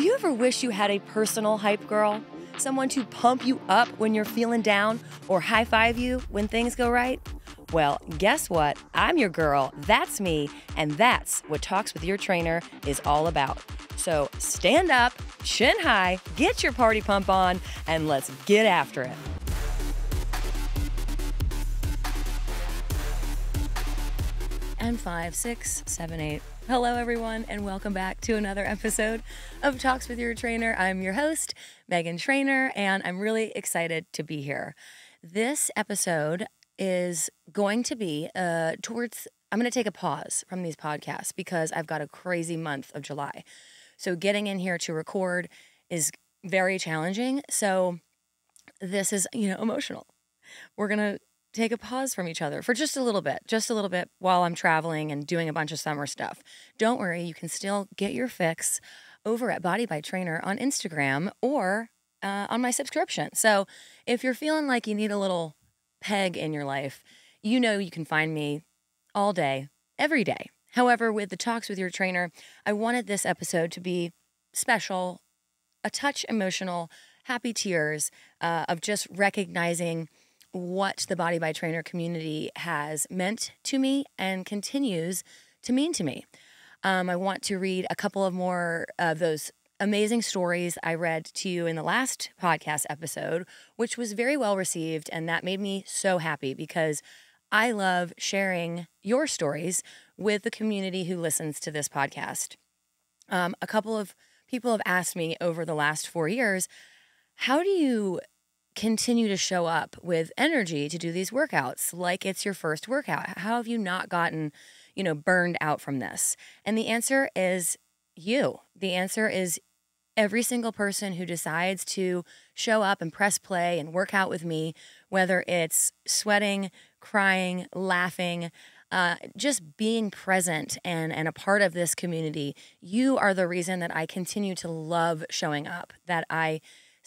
Do you ever wish you had a personal hype girl? Someone to pump you up when you're feeling down or high five you when things go right? Well, guess what? I'm your girl. That's me. And that's what Talks with Your Trainor is all about. So stand up, chin high, get your party pump on, and let's get after it. And five, six, seven, eight. Hello, everyone, and welcome back to another episode of Talks with Your Trainor. I'm your host, Meghan Trainor, and I'm really excited to be here. This episode is going to be uh, towards, I'm going to take a pause from these podcasts because I've got a crazy month of July. So getting in here to record is very challenging. So this is, you know, emotional. We're going to take a pause from each other for just a little bit, just a little bit while I'm traveling and doing a bunch of summer stuff. Don't worry, you can still get your fix over at Body by Trainor on Instagram or uh, on my subscription. So if you're feeling like you need a little peg in your life, you know you can find me all day, every day. However, with the talks with your Trainor, I wanted this episode to be special, a touch emotional, happy tears uh, of just recognizing what the Body by Trainor community has meant to me and continues to mean to me. Um, I want to read a couple of more of those amazing stories I read to you in the last podcast episode, which was very well received. And that made me so happy because I love sharing your stories with the community who listens to this podcast. Um, a couple of people have asked me over the last four years, how do you continue to show up with energy to do these workouts like it's your first workout? How have you not gotten, you know, burned out from this? And the answer is you. The answer is every single person who decides to show up and press play and work out with me, whether it's sweating, crying, laughing, uh, just being present and, and a part of this community, you are the reason that I continue to love showing up, that I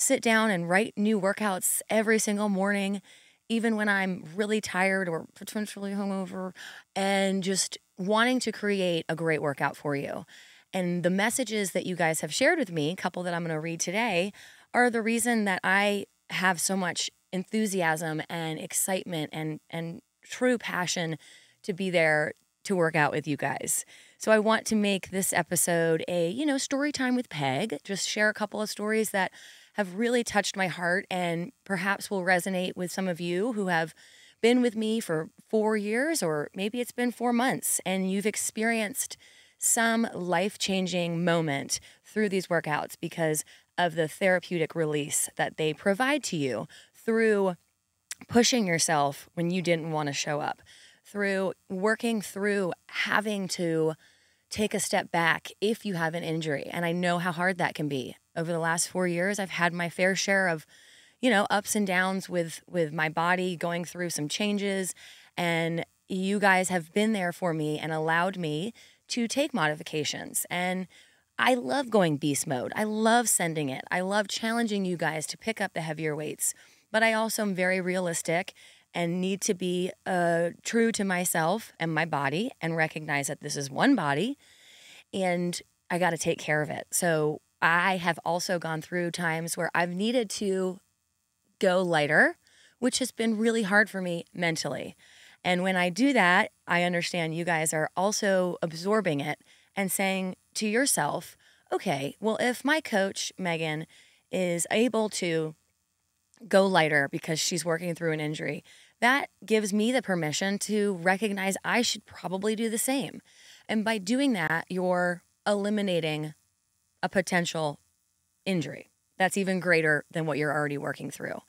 sit down and write new workouts every single morning, even when I'm really tired or potentially hungover, and just wanting to create a great workout for you. And the messages that you guys have shared with me, a couple that I'm going to read today, are the reason that I have so much enthusiasm and excitement and and true passion to be there to work out with you guys. So I want to make this episode a, you know, story time with Peg, just share a couple of stories that have really touched my heart and perhaps will resonate with some of you who have been with me for 4 years or maybe it's been 4 months and you've experienced some life-changing moment through these workouts because of the therapeutic release that they provide to you through pushing yourself when you didn't want to show up, through working through having to take a step back if you have an injury. And I know how hard that can be. Over the last 4 years, I've had my fair share of you know, ups and downs with with my body going through some changes and you guys have been there for me and allowed me to take modifications and I love going beast mode. I love sending it. I love challenging you guys to pick up the heavier weights. But I also am very realistic and need to be uh, true to myself and my body and recognize that this is one body and I got to take care of it. So I have also gone through times where I've needed to go lighter, which has been really hard for me mentally. And when I do that, I understand you guys are also absorbing it and saying to yourself, okay, well, if my coach, Meghan, is able to go lighter because she's working through an injury, that gives me the permission to recognize I should probably do the same. And by doing that, you're eliminating a potential injury that's even greater than what you're already working through.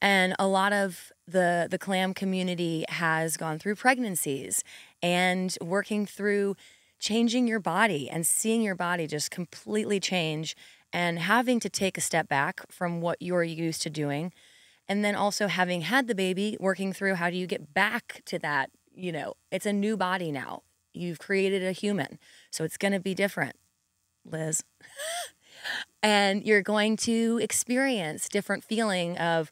And a lot of the the clam community has gone through pregnancies and working through changing your body and seeing your body just completely change and having to take a step back from what you're used to doing. And then also having had the baby working through how do you get back to that you know it's a new body now. You've created a human so it's going to be different liz and you're going to experience different feeling of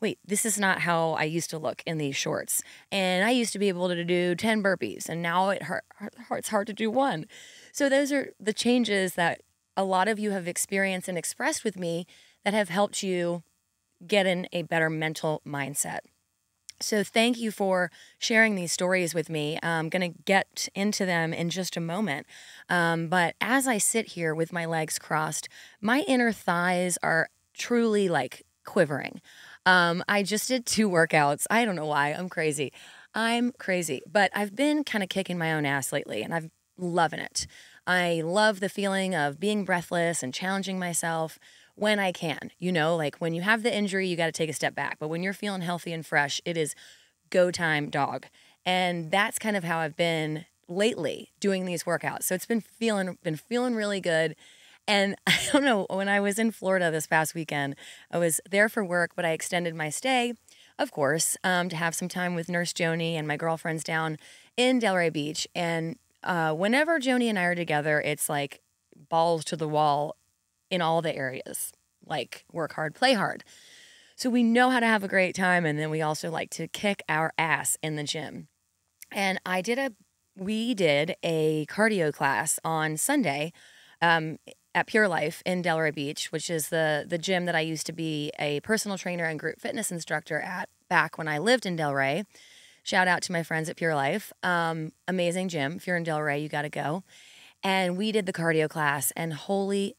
wait, this is not how I used to look in these shorts. And I used to be able to do 10 burpees, and now it hurt, it's hard to do one. So those are the changes that a lot of you have experienced and expressed with me that have helped you get in a better mental mindset. So, thank you for sharing these stories with me. I'm going to get into them in just a moment. Um, but as I sit here with my legs crossed, my inner thighs are truly like quivering. Um, I just did two workouts. I don't know why. I'm crazy. I'm crazy, but I've been kind of kicking my own ass lately and I'm loving it. I love the feeling of being breathless and challenging myself when I can. You know, like when you have the injury, you got to take a step back. But when you're feeling healthy and fresh, it is go time dog. And that's kind of how I've been lately doing these workouts. So it's been feeling been feeling really good. And I don't know, when I was in Florida this past weekend, I was there for work, but I extended my stay, of course, um, to have some time with Nurse Joni and my girlfriends down in Delray Beach. And uh, whenever Joni and I are together, it's like balls to the wall in all the areas, like work hard, play hard. So we know how to have a great time. And then we also like to kick our ass in the gym. And I did a, we did a cardio class on Sunday um, at Pure Life in Delray Beach, which is the the gym that I used to be a personal trainer and group fitness instructor at back when I lived in Delray. Shout out to my friends at Pure Life. Um, amazing gym. If you're in Delray, you got to go. And we did the cardio class, and holy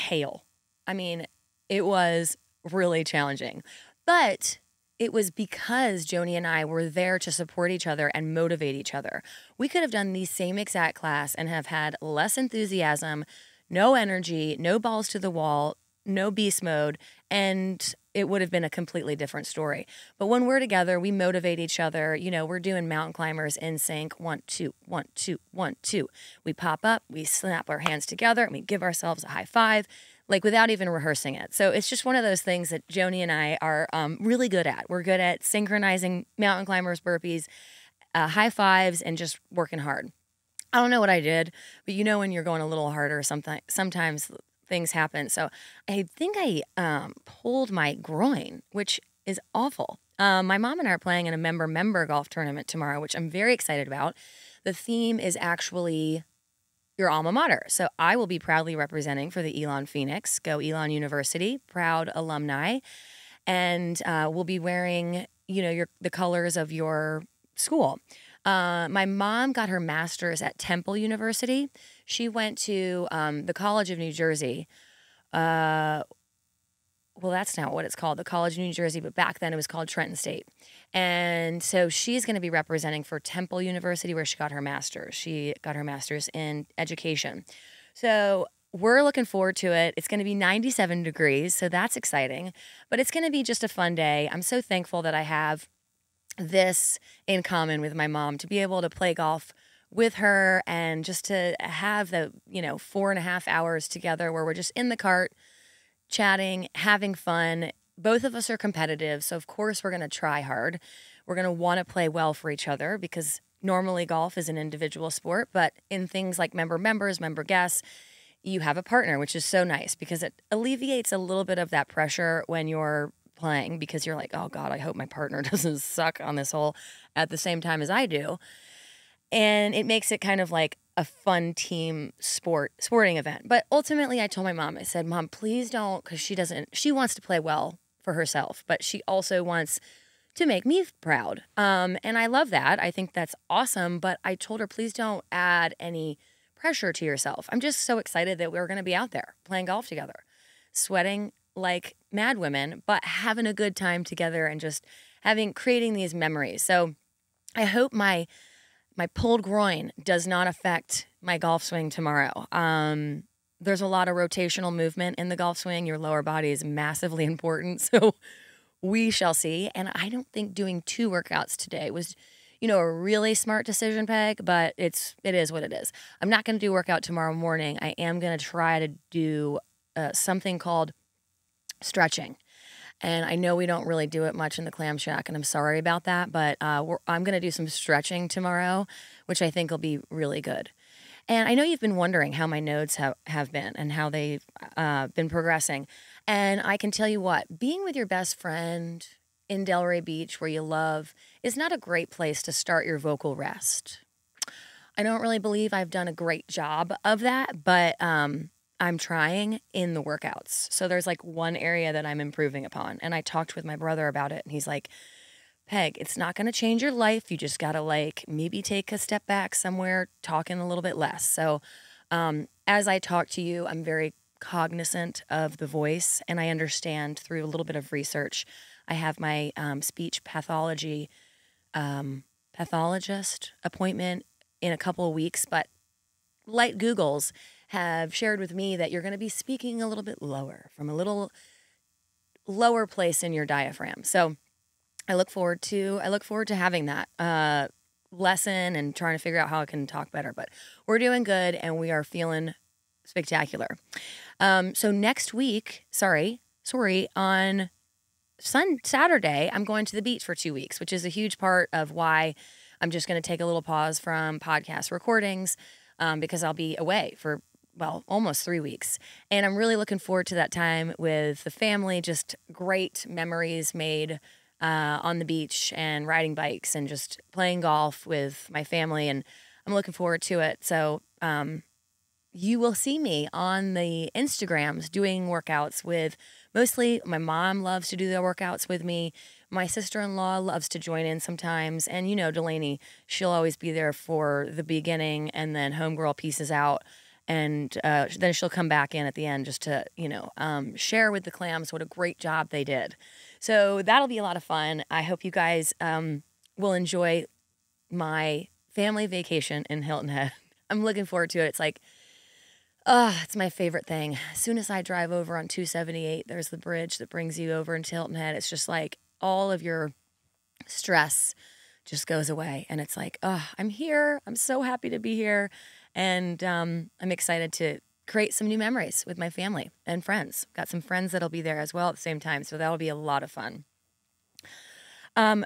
hail. I mean, it was really challenging. But it was because Joni and I were there to support each other and motivate each other. We could have done the same exact class and have had less enthusiasm, no energy, no balls to the wall, no beast mode, and it would have been a completely different story. But when we're together, we motivate each other. You know, we're doing mountain climbers in sync one, two, one, two, one, two. We pop up, we snap our hands together, and we give ourselves a high five, like without even rehearsing it. So it's just one of those things that Joni and I are um, really good at. We're good at synchronizing mountain climbers, burpees, uh, high fives, and just working hard. I don't know what I did, but you know when you're going a little harder, something sometimes things happen. So I think I um, pulled my groin, which is awful. Um, my mom and I are playing in a member member golf tournament tomorrow, which I'm very excited about. The theme is actually your alma mater. So I will be proudly representing for the Elon Phoenix. Go Elon University, proud alumni, and uh, we'll be wearing you know your the colors of your school. Uh, my mom got her master's at Temple University. She went to um, the College of New Jersey. Uh, well, that's not what it's called, the College of New Jersey, but back then it was called Trenton State. And so she's going to be representing for Temple University, where she got her master's. She got her master's in education. So we're looking forward to it. It's going to be 97 degrees, so that's exciting. But it's going to be just a fun day. I'm so thankful that I have this in common with my mom to be able to play golf with her and just to have the, you know, four and a half hours together where we're just in the cart, chatting, having fun. Both of us are competitive. So, of course, we're going to try hard. We're going to want to play well for each other because normally golf is an individual sport. But in things like member members, member guests, you have a partner, which is so nice because it alleviates a little bit of that pressure when you're playing because you're like, oh God, I hope my partner doesn't suck on this hole at the same time as I do. And it makes it kind of like a fun team sport sporting event. But ultimately I told my mom, I said, Mom, please don't because she doesn't she wants to play well for herself, but she also wants to make me proud. Um, and I love that. I think that's awesome. But I told her, please don't add any pressure to yourself. I'm just so excited that we're going to be out there playing golf together, sweating like mad women, but having a good time together and just having creating these memories. So I hope my my pulled groin does not affect my golf swing tomorrow. Um, there's a lot of rotational movement in the golf swing. Your lower body is massively important. So we shall see. And I don't think doing two workouts today was, you know, a really smart decision, Peg, but it's it is what it is. I'm not going to do workout tomorrow morning. I am going to try to do uh, something called stretching. And I know we don't really do it much in the clam shack, and I'm sorry about that, but uh, I'm going to do some stretching tomorrow, which I think will be really good. And I know you've been wondering how my nodes have, have been and how they've uh, been progressing. And I can tell you what, being with your best friend in Delray Beach, where you love, is not a great place to start your vocal rest. I don't really believe I've done a great job of that, but um, I'm trying in the workouts. So there's like one area that I'm improving upon. And I talked with my brother about it, and he's like, Peg, it's not going to change your life. You just got to like maybe take a step back somewhere, talking a little bit less. So um, as I talk to you, I'm very cognizant of the voice and I understand through a little bit of research. I have my um, speech pathology um, pathologist appointment in a couple of weeks, but light Googles have shared with me that you're going to be speaking a little bit lower from a little lower place in your diaphragm. So I look forward to I look forward to having that uh, lesson and trying to figure out how I can talk better. But we're doing good and we are feeling spectacular. Um, so next week, sorry, sorry, on Sun Saturday, I'm going to the beach for two weeks, which is a huge part of why I'm just going to take a little pause from podcast recordings um, because I'll be away for well almost three weeks, and I'm really looking forward to that time with the family. Just great memories made. Uh, on the beach and riding bikes and just playing golf with my family and I'm looking forward to it. So um, you will see me on the Instagrams doing workouts with mostly my mom loves to do the workouts with me. My sister in law loves to join in sometimes. And you know, Delaney, she'll always be there for the beginning and then homegirl pieces out. And uh, then she'll come back in at the end just to, you know, um, share with the clams what a great job they did. So that'll be a lot of fun. I hope you guys um, will enjoy my family vacation in Hilton Head. I'm looking forward to it. It's like, Oh, it's my favorite thing. As soon as I drive over on 278, there's the bridge that brings you over into Hilton Head. It's just like all of your stress just goes away. And it's like, oh, I'm here. I'm so happy to be here. And um, I'm excited to create some new memories with my family and friends. Got some friends that'll be there as well at the same time. So that'll be a lot of fun. Um,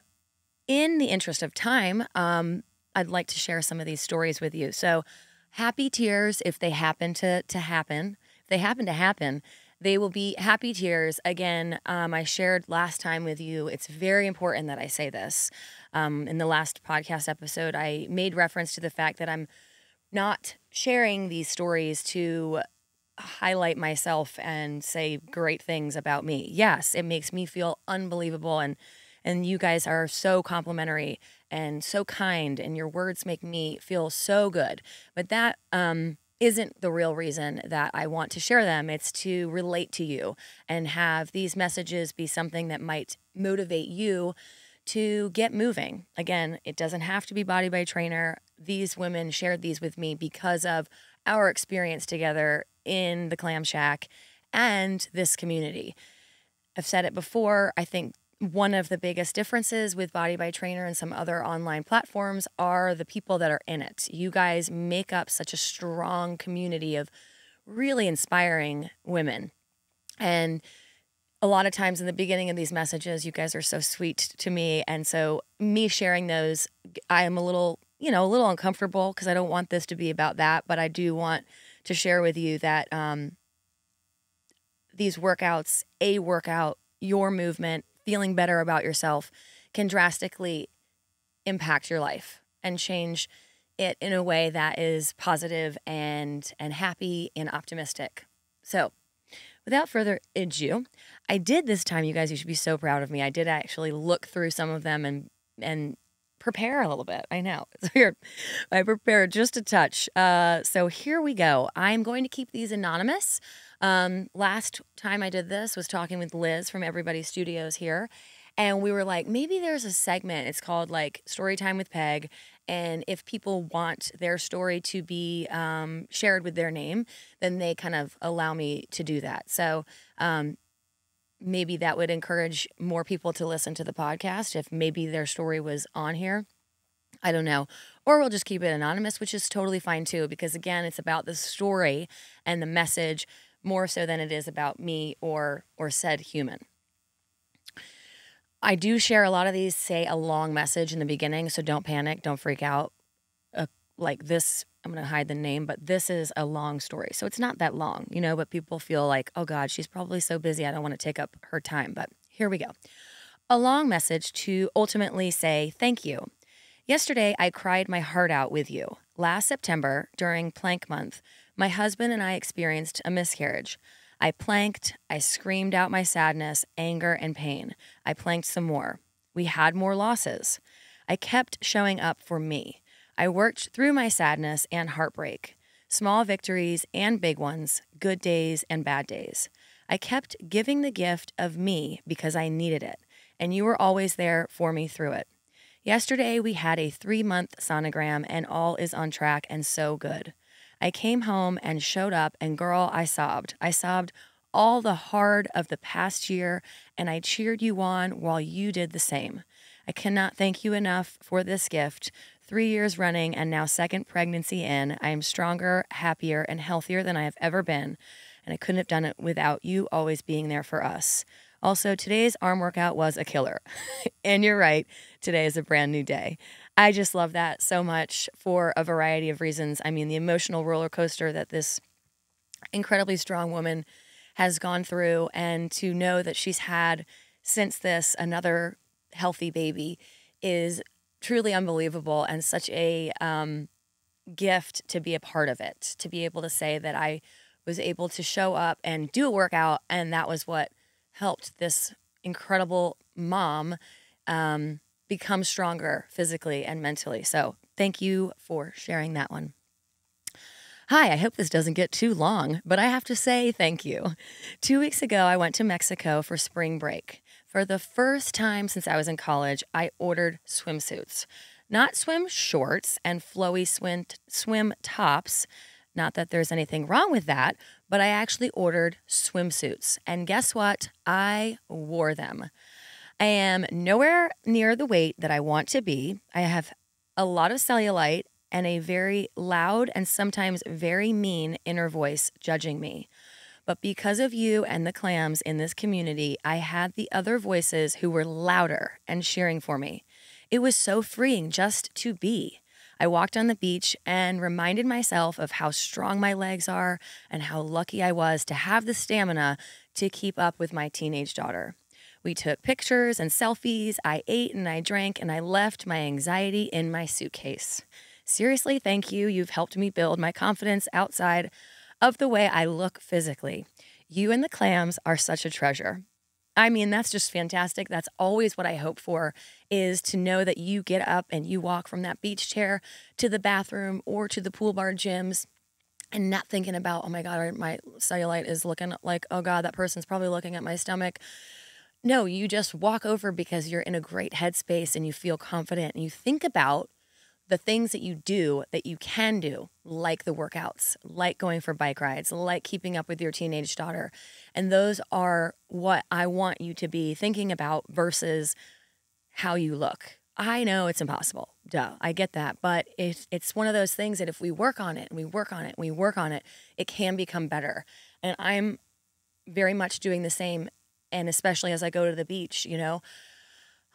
in the interest of time, um, I'd like to share some of these stories with you. So, happy tears if they happen to to happen. If they happen to happen, they will be happy tears. Again, um, I shared last time with you. It's very important that I say this. Um, in the last podcast episode, I made reference to the fact that I'm not sharing these stories to highlight myself and say great things about me. Yes, it makes me feel unbelievable and and you guys are so complimentary and so kind and your words make me feel so good but that um isn't the real reason that I want to share them. It's to relate to you and have these messages be something that might motivate you to get moving. Again, it doesn't have to be body by Trainor. These women shared these with me because of our experience together in the clam shack and this community. I've said it before. I think one of the biggest differences with Body by Trainor and some other online platforms are the people that are in it. You guys make up such a strong community of really inspiring women. And a lot of times in the beginning of these messages, you guys are so sweet to me. And so, me sharing those, I am a little, you know, a little uncomfortable because I don't want this to be about that. But I do want to share with you that um, these workouts, a workout, your movement, feeling better about yourself can drastically impact your life and change it in a way that is positive and and happy and optimistic. So, without further ado, I did this time, you guys, you should be so proud of me. I did actually look through some of them and and prepare a little bit. I know it's weird. I prepared just a touch. Uh, so here we go. I'm going to keep these anonymous. Um, last time I did this was talking with Liz from Everybody Studios here. And we were like, maybe there's a segment. It's called like Story Time with Peg. And if people want their story to be um, shared with their name, then they kind of allow me to do that. So um, maybe that would encourage more people to listen to the podcast if maybe their story was on here. I don't know. Or we'll just keep it anonymous, which is totally fine too, because again, it's about the story and the message more so than it is about me or or said human. I do share a lot of these say a long message in the beginning, so don't panic, don't freak out. Uh, like this, I'm going to hide the name, but this is a long story. So it's not that long, you know, but people feel like, "Oh god, she's probably so busy. I don't want to take up her time." But here we go. A long message to ultimately say thank you. Yesterday, I cried my heart out with you. Last September, during Plank Month, My husband and I experienced a miscarriage. I planked, I screamed out my sadness, anger, and pain. I planked some more. We had more losses. I kept showing up for me. I worked through my sadness and heartbreak, small victories and big ones, good days and bad days. I kept giving the gift of me because I needed it, and you were always there for me through it. Yesterday, we had a three month sonogram, and all is on track and so good. I came home and showed up, and girl, I sobbed. I sobbed all the hard of the past year, and I cheered you on while you did the same. I cannot thank you enough for this gift. Three years running and now second pregnancy in, I am stronger, happier, and healthier than I have ever been. And I couldn't have done it without you always being there for us. Also, today's arm workout was a killer. and you're right, today is a brand new day. I just love that so much for a variety of reasons. I mean, the emotional roller coaster that this incredibly strong woman has gone through, and to know that she's had since this another healthy baby is truly unbelievable and such a um, gift to be a part of it, to be able to say that I was able to show up and do a workout, and that was what helped this incredible mom um, become stronger physically and mentally. So, thank you for sharing that one. Hi, I hope this doesn't get too long, but I have to say thank you. Two weeks ago, I went to Mexico for spring break. For the first time since I was in college, I ordered swimsuits. Not swim shorts and flowy swim, swim tops. Not that there's anything wrong with that, but I actually ordered swimsuits. And guess what? I wore them. I am nowhere near the weight that I want to be. I have a lot of cellulite and a very loud and sometimes very mean inner voice judging me. But because of you and the clams in this community, I had the other voices who were louder and cheering for me. It was so freeing just to be. I walked on the beach and reminded myself of how strong my legs are and how lucky I was to have the stamina to keep up with my teenage daughter. We took pictures and selfies. I ate and I drank, and I left my anxiety in my suitcase. Seriously, thank you. You've helped me build my confidence outside of the way I look physically. You and the clams are such a treasure. I mean, that's just fantastic. That's always what I hope for is to know that you get up and you walk from that beach chair to the bathroom or to the pool bar gyms and not thinking about, oh my God, my cellulite is looking like, oh God, that person's probably looking at my stomach. No, you just walk over because you're in a great headspace and you feel confident and you think about the things that you do that you can do, like the workouts, like going for bike rides, like keeping up with your teenage daughter. And those are what I want you to be thinking about versus how you look. I know it's impossible. Duh, I get that. But it's, it's one of those things that if we work on it and we work on it and we work on it, it can become better. And I'm very much doing the same. And especially as I go to the beach, you know,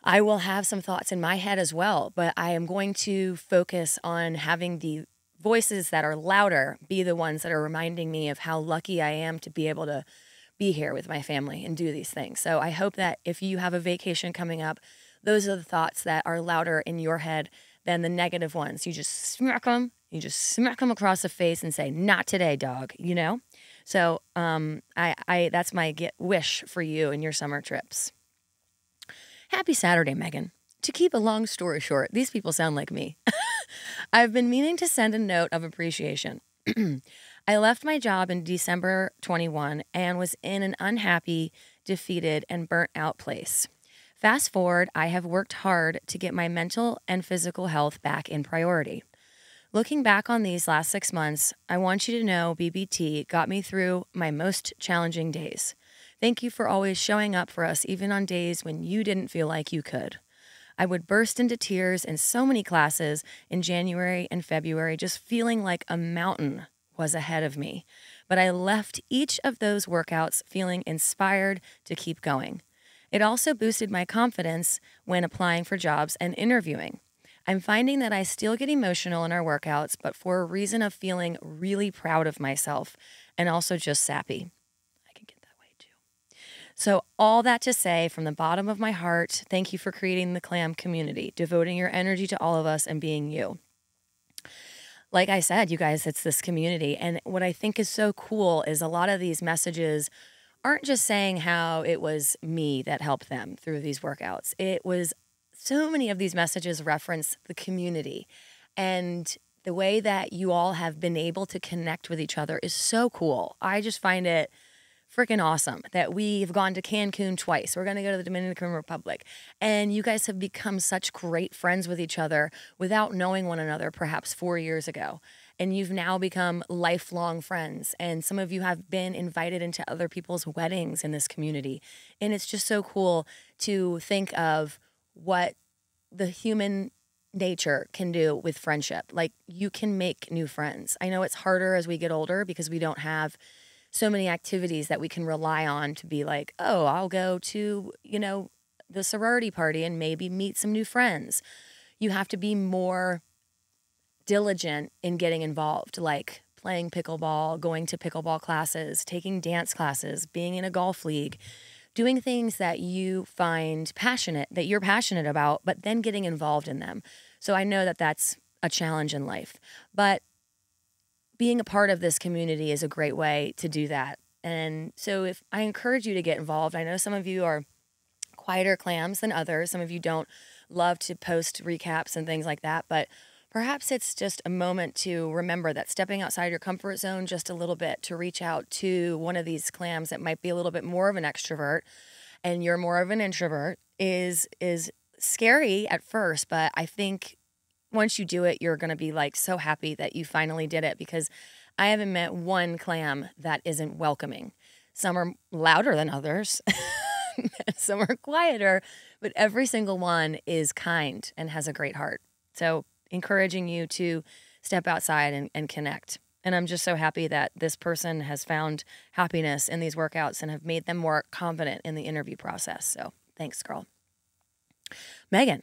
I will have some thoughts in my head as well, but I am going to focus on having the voices that are louder be the ones that are reminding me of how lucky I am to be able to be here with my family and do these things. So I hope that if you have a vacation coming up, those are the thoughts that are louder in your head than the negative ones. You just smack them, you just smack them across the face and say, "Not today, dog," you know? So, um I I that's my get wish for you and your summer trips. Happy Saturday, Meghan. To keep a long story short, these people sound like me. I've been meaning to send a note of appreciation. I left my job in December 21 and was in an unhappy, defeated, and burnt out place. Fast forward, I have worked hard to get my mental and physical health back in priority. Looking back on these last six months, I want you to know BBT got me through my most challenging days. Thank you for always showing up for us, even on days when you didn't feel like you could. I would burst into tears in so many classes in January and February, just feeling like a mountain was ahead of me. But I left each of those workouts feeling inspired to keep going. It also boosted my confidence when applying for jobs and interviewing. I'm finding that I still get emotional in our workouts, but for a reason of feeling really proud of myself and also just sappy. So, all that to say, from the bottom of my heart, thank you for creating the clam community, devoting your energy to all of us and being you. like I said, you guys, it's this community. And what I think is so cool is a lot of these messages aren't just saying how it was me that helped them through these workouts. It was so many of these messages reference the community and the way that you all have been able to connect with each other is so cool. I just find it freaking awesome that we've gone to Cancun twice. We're going to go to the Dominican Republic. And you guys have become such great friends with each other without knowing one another perhaps four years ago. And you've now become lifelong friends. And some of you have been invited into other people's weddings in this community. And it's just so cool to think of what the human nature can do with friendship. Like you can make new friends. I know it's harder as we get older because we don't have so many activities that we can rely on to be like, oh, I'll go to, you know, the sorority party and maybe meet some new friends. You have to be more diligent in getting involved, like playing pickleball, going to pickleball classes, taking dance classes, being in a golf league, doing things that you find passionate, that you're passionate about, but then getting involved in them. So I know that that's a challenge in life. But being a part of this community is a great way to do that. And so if I encourage you to get involved, I know some of you are quieter clams than others. Some of you don't love to post recaps and things like that, but perhaps it's just a moment to remember that stepping outside your comfort zone just a little bit to reach out to one of these clams that might be a little bit more of an extrovert and you're more of an introvert is is scary at first, but I think once you do it, you're going to be like so happy that you finally did it because I haven't met one clam that isn't welcoming. Some are louder than others, some are quieter, but every single one is kind and has a great heart. So, encouraging you to step outside and, and connect. And I'm just so happy that this person has found happiness in these workouts and have made them more confident in the interview process. So, thanks, girl. Meghan,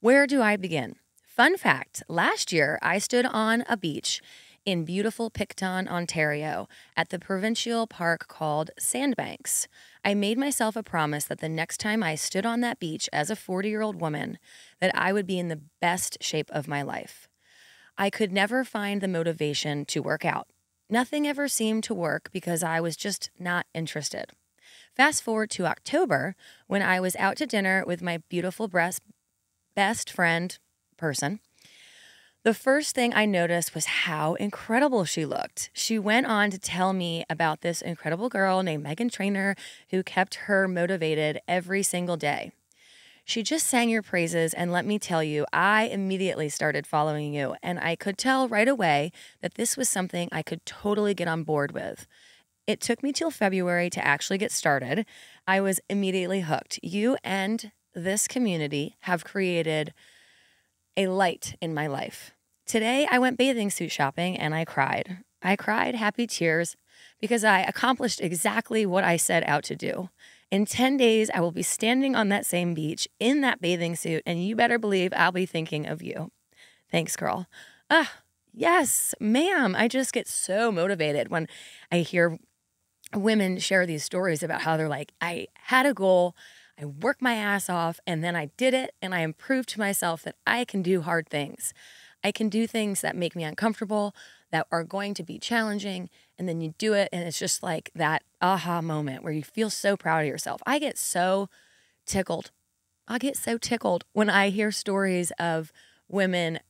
where do I begin? Fun fact last year, I stood on a beach in beautiful Picton, Ontario, at the provincial park called Sandbanks. I made myself a promise that the next time I stood on that beach as a 40 year old woman, that I would be in the best shape of my life. I could never find the motivation to work out. Nothing ever seemed to work because I was just not interested. Fast forward to October when I was out to dinner with my beautiful breast best friend, person. The first thing I noticed was how incredible she looked. She went on to tell me about this incredible girl named Meghan Trainor who kept her motivated every single day. She just sang your praises, and let me tell you, I immediately started following you, and I could tell right away that this was something I could totally get on board with. It took me till February to actually get started. I was immediately hooked. You and this community have created a light in my life. Today, I went bathing suit shopping and I cried. I cried happy tears because I accomplished exactly what I set out to do. In 10 days, I will be standing on that same beach in that bathing suit, and you better believe I'll be thinking of you. Thanks, girl. Ah, yes, ma'am. I just get so motivated when I hear women share these stories about how they're like, I had a goal, I worked my ass off and then I did it and I improved to myself that I can do hard things. I can do things that make me uncomfortable, that are going to be challenging, and then you do it and it's just like that aha moment where you feel so proud of yourself. I get so tickled. I get so tickled when I hear stories of women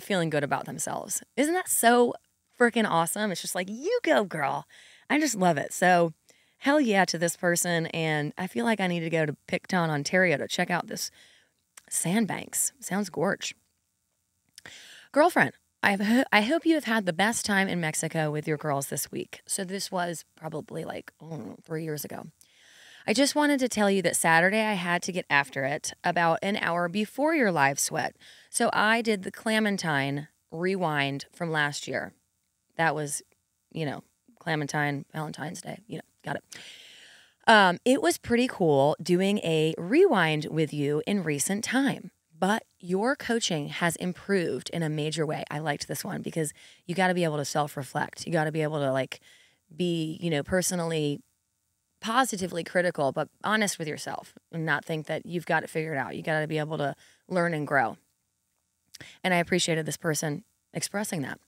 feeling good about themselves. Isn't that so freaking awesome? It's just like, you go, girl. I just love it. So, hell yeah to this person. And I feel like I need to go to Picton, Ontario to check out this Sandbanks. Sounds gorge. Girlfriend, I've ho- I hope you have had the best time in Mexico with your girls this week. So this was probably like oh, three years ago. I just wanted to tell you that Saturday I had to get after it about an hour before your live sweat. So I did the Clementine rewind from last year. That was, you know, Clementine, Valentine's Day, you know. Got it. Um, it was pretty cool doing a rewind with you in recent time, but your coaching has improved in a major way. I liked this one because you got to be able to self reflect. You got to be able to like be, you know, personally positively critical, but honest with yourself and not think that you've got it figured out. You got to be able to learn and grow. And I appreciated this person expressing that.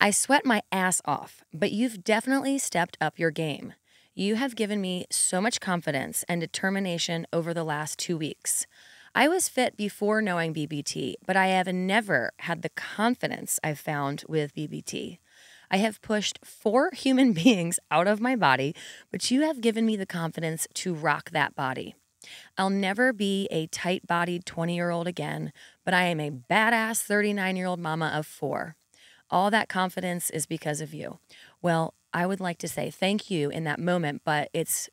I sweat my ass off, but you've definitely stepped up your game. You have given me so much confidence and determination over the last two weeks. I was fit before knowing BBT, but I have never had the confidence I've found with BBT. I have pushed four human beings out of my body, but you have given me the confidence to rock that body. I'll never be a tight bodied 20 year old again, but I am a badass 39 year old mama of four. All that confidence is because of you. Well, I would like to say thank you in that moment, but it's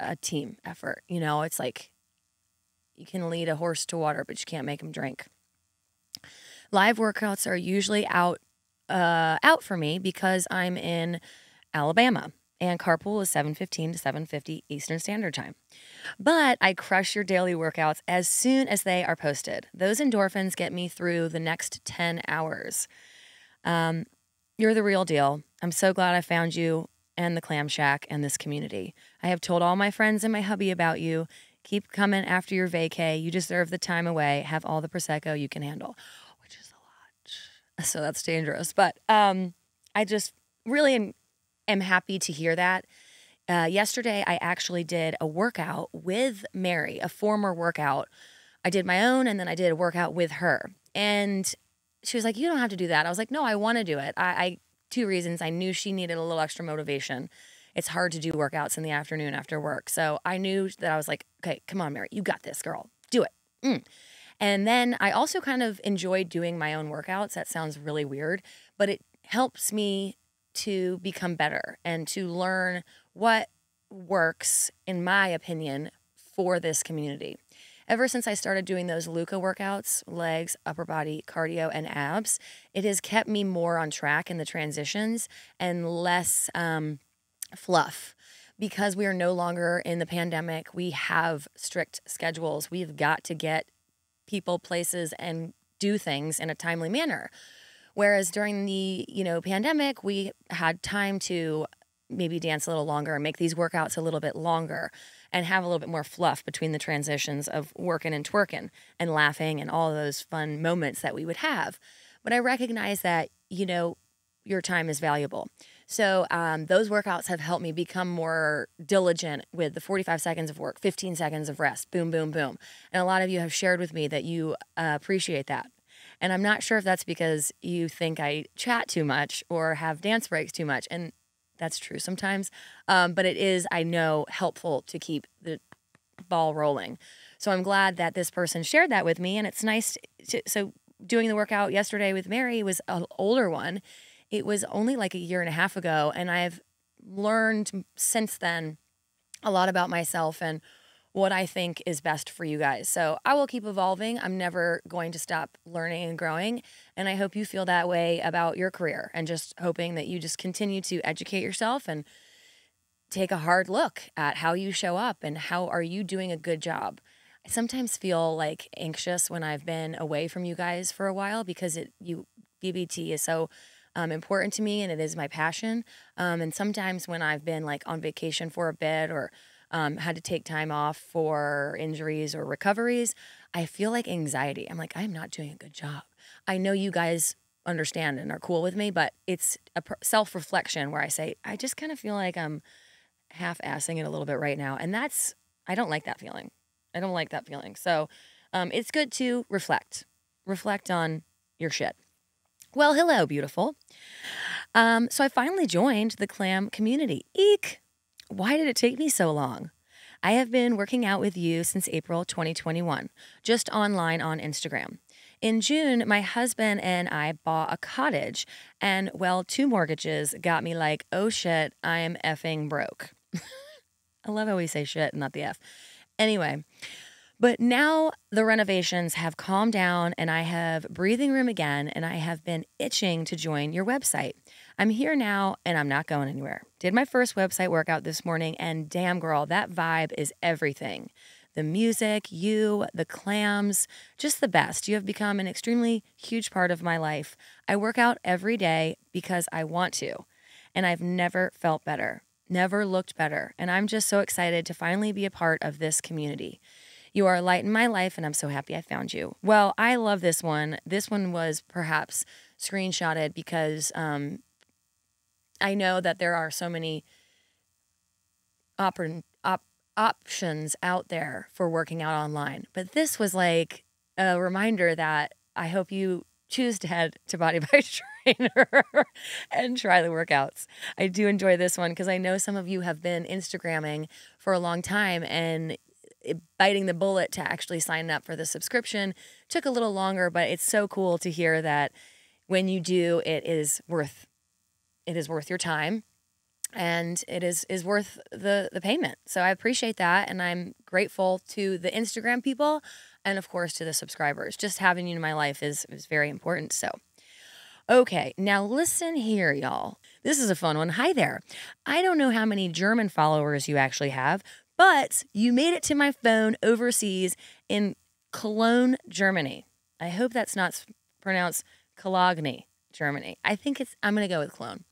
a team effort. You know, it's like you can lead a horse to water, but you can't make him drink. Live workouts are usually out uh, out for me because I'm in Alabama and carpool is 7:15 to 7:50 Eastern Standard Time. But I crush your daily workouts as soon as they are posted. Those endorphins get me through the next 10 hours. Um, you're the real deal. I'm so glad I found you and the Clam Shack and this community. I have told all my friends and my hubby about you. Keep coming after your vacay. You deserve the time away. Have all the prosecco you can handle, which is a lot. So that's dangerous. But um, I just really am, am happy to hear that. Uh, yesterday, I actually did a workout with Mary, a former workout. I did my own, and then I did a workout with her. And she was like, "You don't have to do that." I was like, "No, I want to do it." I, I two reasons. I knew she needed a little extra motivation. It's hard to do workouts in the afternoon after work, so I knew that I was like, "Okay, come on, Mary, you got this, girl. Do it." Mm. And then I also kind of enjoyed doing my own workouts. That sounds really weird, but it helps me to become better and to learn what works, in my opinion, for this community ever since I started doing those Luca workouts, legs, upper body, cardio, and abs, it has kept me more on track in the transitions and less um, fluff. Because we are no longer in the pandemic, we have strict schedules. We've got to get people, places, and do things in a timely manner. Whereas during the, you know, pandemic, we had time to maybe dance a little longer and make these workouts a little bit longer and have a little bit more fluff between the transitions of working and twerking and laughing and all those fun moments that we would have. But I recognize that, you know, your time is valuable. So um, those workouts have helped me become more diligent with the 45 seconds of work, 15 seconds of rest, boom, boom, boom. And a lot of you have shared with me that you uh, appreciate that. And I'm not sure if that's because you think I chat too much or have dance breaks too much. And that's true sometimes. Um, but it is, I know, helpful to keep the ball rolling. So I'm glad that this person shared that with me. And it's nice. To, so doing the workout yesterday with Mary was an older one. It was only like a year and a half ago. And I've learned since then a lot about myself and what I think is best for you guys. So I will keep evolving. I'm never going to stop learning and growing. And I hope you feel that way about your career and just hoping that you just continue to educate yourself and take a hard look at how you show up and how are you doing a good job. I sometimes feel like anxious when I've been away from you guys for a while because it you BBT is so um, important to me and it is my passion. Um, and sometimes when I've been like on vacation for a bit or um, had to take time off for injuries or recoveries, I feel like anxiety. I'm like, I'm not doing a good job. I know you guys understand and are cool with me, but it's a self reflection where I say, I just kind of feel like I'm half assing it a little bit right now. And that's, I don't like that feeling. I don't like that feeling. So um, it's good to reflect, reflect on your shit. Well, hello, beautiful. Um, so I finally joined the clam community. Eek! Why did it take me so long? I have been working out with you since April 2021, just online on Instagram. In June, my husband and I bought a cottage, and well, two mortgages got me like, oh shit, I am effing broke. I love how we say shit, not the F. Anyway, but now the renovations have calmed down and I have breathing room again, and I have been itching to join your website. I'm here now and I'm not going anywhere. Did my first website workout this morning, and damn, girl, that vibe is everything. The music, you, the clams, just the best. You have become an extremely huge part of my life. I work out every day because I want to, and I've never felt better, never looked better. And I'm just so excited to finally be a part of this community. You are a light in my life, and I'm so happy I found you. Well, I love this one. This one was perhaps screenshotted because um, I know that there are so many op- op- options out there for working out online. But this was like a reminder that I hope you choose to head to Body by Trainor and try the workouts. I do enjoy this one because I know some of you have been Instagramming for a long time and biting the bullet to actually sign up for the subscription took a little longer, but it's so cool to hear that when you do, it is worth it is worth your time and it is is worth the the payment. So I appreciate that and I'm grateful to the Instagram people and of course to the subscribers. Just having you in my life is is very important. So Okay, now listen here, y'all. This is a fun one. Hi there. I don't know how many German followers you actually have, but you made it to my phone overseas in Cologne, Germany. I hope that's not pronounced Cologne, Germany. I think it's, I'm going to go with Cologne.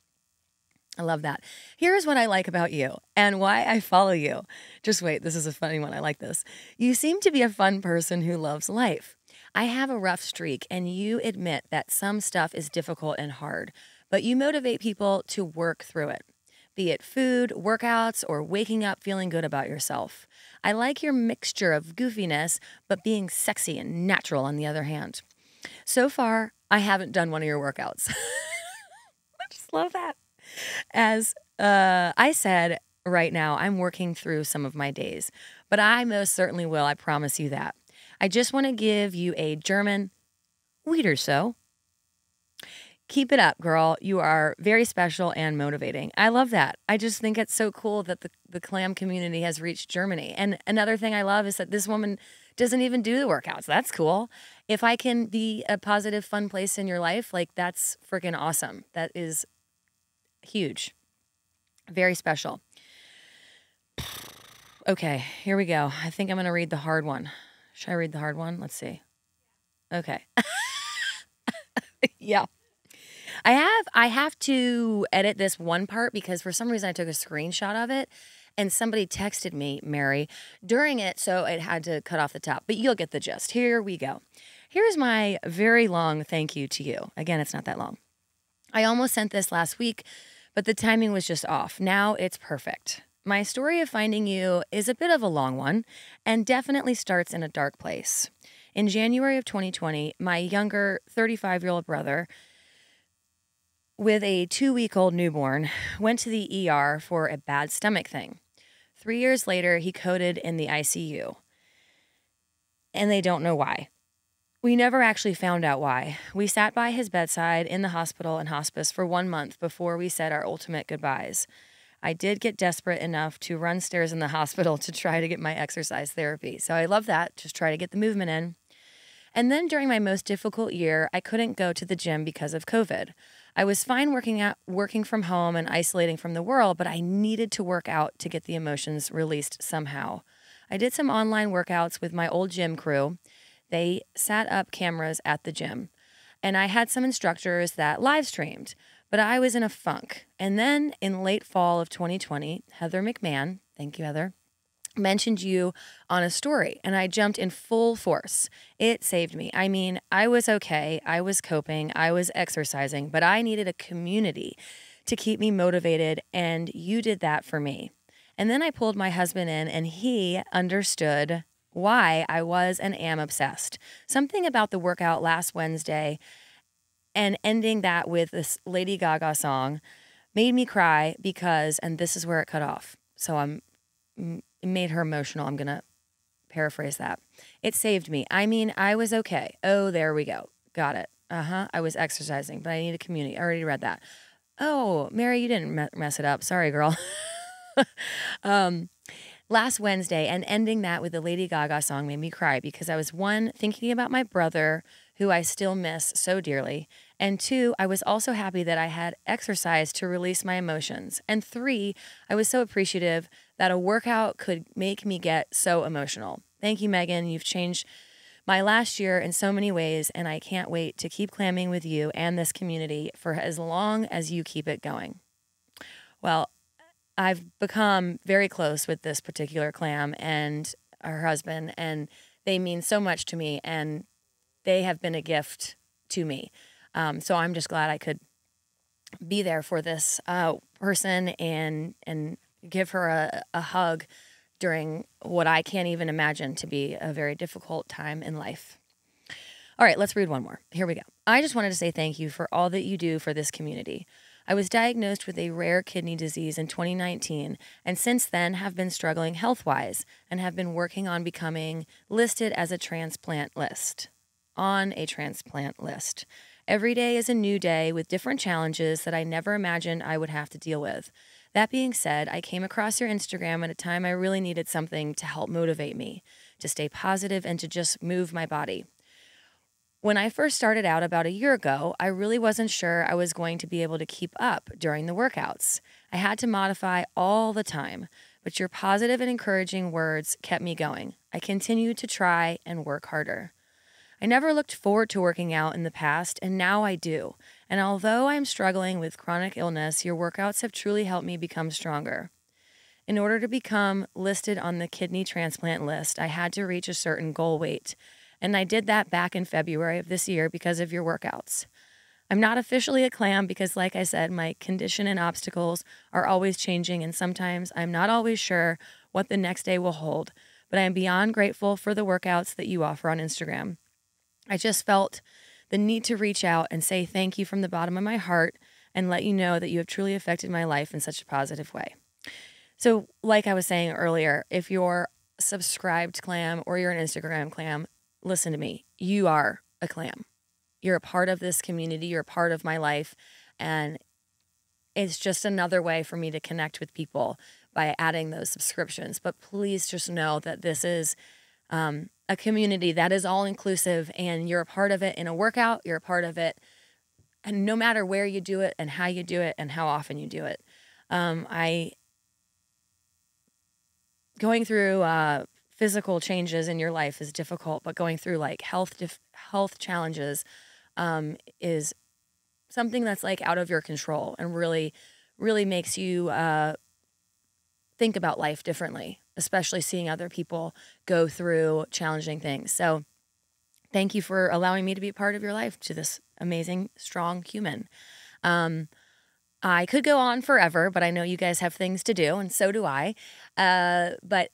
I love that. Here's what I like about you and why I follow you. Just wait, this is a funny one. I like this. You seem to be a fun person who loves life. I have a rough streak, and you admit that some stuff is difficult and hard, but you motivate people to work through it, be it food, workouts, or waking up feeling good about yourself. I like your mixture of goofiness, but being sexy and natural on the other hand. So far, I haven't done one of your workouts. I just love that. As uh, I said, right now, I'm working through some of my days, but I most certainly will. I promise you that. I just want to give you a German Weiter so. Keep it up, girl. You are very special and motivating. I love that. I just think it's so cool that the, the clam community has reached Germany. And another thing I love is that this woman doesn't even do the workouts. That's cool. If I can be a positive, fun place in your life, like that's freaking awesome. That is huge. Very special. Okay, here we go. I think I'm going to read the hard one. Should I read the hard one? Let's see. Okay. yeah. I have I have to edit this one part because for some reason I took a screenshot of it and somebody texted me, Mary, during it, so it had to cut off the top. But you'll get the gist. Here we go. Here's my very long thank you to you. Again, it's not that long. I almost sent this last week, but the timing was just off. Now it's perfect. My story of finding you is a bit of a long one and definitely starts in a dark place. In January of 2020, my younger 35 year old brother, with a two week old newborn, went to the ER for a bad stomach thing. Three years later, he coded in the ICU. And they don't know why. We never actually found out why. We sat by his bedside in the hospital and hospice for one month before we said our ultimate goodbyes. I did get desperate enough to run stairs in the hospital to try to get my exercise therapy. So I love that. Just try to get the movement in. And then during my most difficult year, I couldn't go to the gym because of COVID. I was fine working out working from home and isolating from the world, but I needed to work out to get the emotions released somehow. I did some online workouts with my old gym crew. They sat up cameras at the gym. And I had some instructors that live streamed. But I was in a funk. And then in late fall of 2020, Heather McMahon, thank you, Heather, mentioned you on a story and I jumped in full force. It saved me. I mean, I was okay. I was coping. I was exercising, but I needed a community to keep me motivated. And you did that for me. And then I pulled my husband in and he understood why I was and am obsessed. Something about the workout last Wednesday and ending that with this Lady Gaga song made me cry because, and this is where it cut off. So I'm mm, it made her emotional. I'm gonna paraphrase that. It saved me. I mean, I was okay. Oh, there we go. Got it. Uh huh. I was exercising, but I need a community. I already read that. Oh, Mary, you didn't mess it up. Sorry, girl. um, last Wednesday, and ending that with the Lady Gaga song made me cry because I was one thinking about my brother who I still miss so dearly. And two, I was also happy that I had exercise to release my emotions. And three, I was so appreciative that a workout could make me get so emotional. Thank you, Meghan. You've changed my last year in so many ways, and I can't wait to keep clamming with you and this community for as long as you keep it going. Well, I've become very close with this particular clam and her husband, and they mean so much to me. And they have been a gift to me. Um, so I'm just glad I could be there for this uh, person and and give her a, a hug during what I can't even imagine to be a very difficult time in life. All right, let's read one more. Here we go. I just wanted to say thank you for all that you do for this community. I was diagnosed with a rare kidney disease in 2019 and since then have been struggling health wise and have been working on becoming listed as a transplant list. On a transplant list. Every day is a new day with different challenges that I never imagined I would have to deal with. That being said, I came across your Instagram at a time I really needed something to help motivate me, to stay positive, and to just move my body. When I first started out about a year ago, I really wasn't sure I was going to be able to keep up during the workouts. I had to modify all the time, but your positive and encouraging words kept me going. I continued to try and work harder. I never looked forward to working out in the past, and now I do. And although I'm struggling with chronic illness, your workouts have truly helped me become stronger. In order to become listed on the kidney transplant list, I had to reach a certain goal weight. And I did that back in February of this year because of your workouts. I'm not officially a clam because, like I said, my condition and obstacles are always changing, and sometimes I'm not always sure what the next day will hold. But I am beyond grateful for the workouts that you offer on Instagram. I just felt the need to reach out and say thank you from the bottom of my heart and let you know that you have truly affected my life in such a positive way. So, like I was saying earlier, if you're subscribed clam or you're an Instagram clam, listen to me. You are a clam. You're a part of this community. You're a part of my life. And it's just another way for me to connect with people by adding those subscriptions. But please just know that this is um, a community that is all inclusive and you're a part of it in a workout, you're a part of it. And no matter where you do it and how you do it and how often you do it. Um, I, going through uh, physical changes in your life is difficult, but going through like health health challenges um, is something that's like out of your control and really really makes you uh, think about life differently, especially seeing other people go through challenging things. So, thank you for allowing me to be a part of your life to this amazing, strong human. Um, I could go on forever, but I know you guys have things to do, and so do I. Uh, but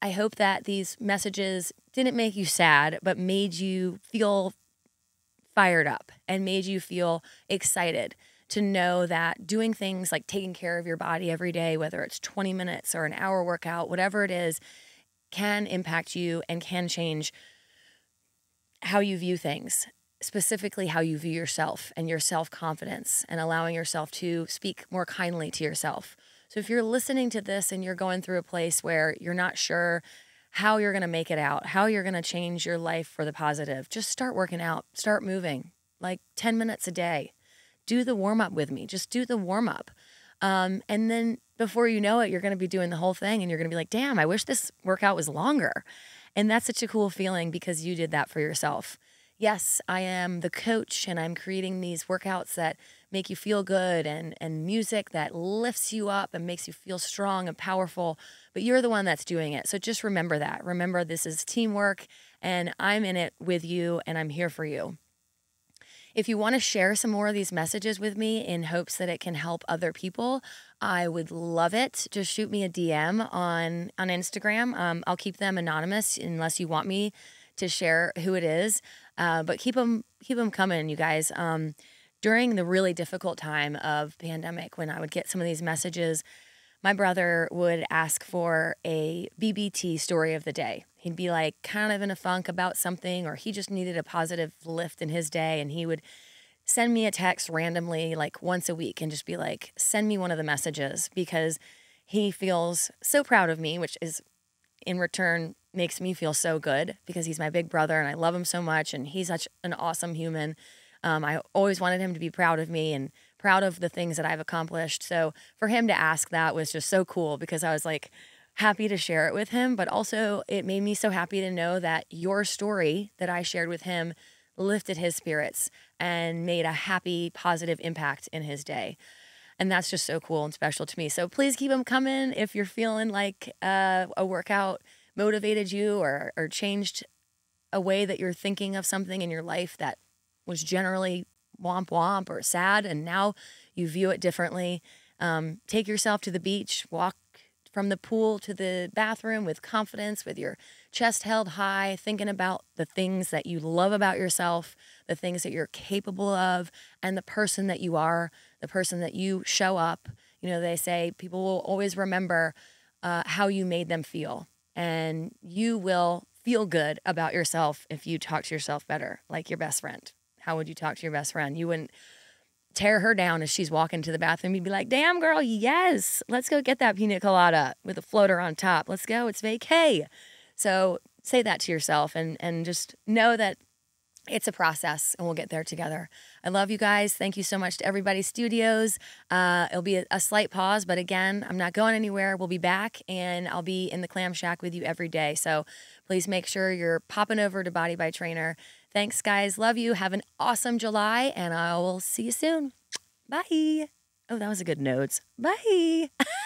I hope that these messages didn't make you sad, but made you feel fired up and made you feel excited to know that doing things like taking care of your body every day, whether it's 20 minutes or an hour workout, whatever it is, can impact you and can change how you view things, specifically how you view yourself and your self confidence, and allowing yourself to speak more kindly to yourself. So if you're listening to this and you're going through a place where you're not sure how you're going to make it out, how you're going to change your life for the positive, just start working out, start moving like 10 minutes a day. Do the warm up with me. Just do the warm up. Um, and then before you know it, you're going to be doing the whole thing and you're going to be like, damn, I wish this workout was longer. And that's such a cool feeling because you did that for yourself. Yes, I am the coach and I'm creating these workouts that make you feel good and and music that lifts you up and makes you feel strong and powerful but you're the one that's doing it so just remember that remember this is teamwork and i'm in it with you and i'm here for you if you want to share some more of these messages with me in hopes that it can help other people, I would love it. Just shoot me a DM on on Instagram. Um, I'll keep them anonymous unless you want me to share who it is. Uh, but keep them keep them coming, you guys. Um, during the really difficult time of pandemic when I would get some of these messages, my brother would ask for a BBT story of the day. He'd be like kind of in a funk about something, or he just needed a positive lift in his day. And he would send me a text randomly, like once a week, and just be like, send me one of the messages because he feels so proud of me, which is in return makes me feel so good because he's my big brother and I love him so much. And he's such an awesome human. Um, I always wanted him to be proud of me and proud of the things that I've accomplished. So for him to ask that was just so cool because I was like happy to share it with him, but also it made me so happy to know that your story that I shared with him lifted his spirits and made a happy, positive impact in his day. And that's just so cool and special to me. So please keep them coming if you're feeling like uh, a workout motivated you or, or changed a way that you're thinking of something in your life that was generally womp womp or sad, and now you view it differently. Um, take yourself to the beach, walk from the pool to the bathroom with confidence, with your chest held high, thinking about the things that you love about yourself, the things that you're capable of, and the person that you are, the person that you show up. You know, they say people will always remember uh, how you made them feel, and you will feel good about yourself if you talk to yourself better, like your best friend. How would you talk to your best friend? You wouldn't tear her down as she's walking to the bathroom. You'd be like, damn, girl, yes, let's go get that pina colada with a floater on top. Let's go. It's vacay. So say that to yourself and, and just know that it's a process and we'll get there together. I love you guys. Thank you so much to everybody studios. Uh, it'll be a, a, slight pause, but again, I'm not going anywhere. We'll be back and I'll be in the clam shack with you every day. So please make sure you're popping over to Body by Trainor. Thanks, guys. Love you. Have an awesome July and I will see you soon. Bye. Oh, that was a good notes. Bye.